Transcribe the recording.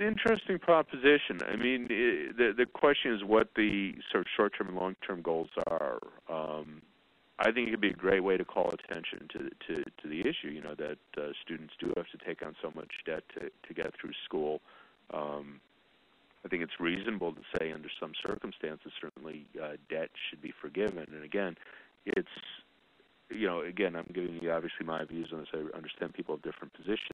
interesting proposition. I mean, it, the the question is what the sort of short-term and long-term goals are. Um, I think it could be a great way to call attention to to, to the issue. You know that uh, students do have to take on so much debt to to get through school. Um, I think it's reasonable to say, under some circumstances, certainly uh, debt should be forgiven. And again, it's you know, again, I'm giving you obviously my views on this. I understand people have different positions.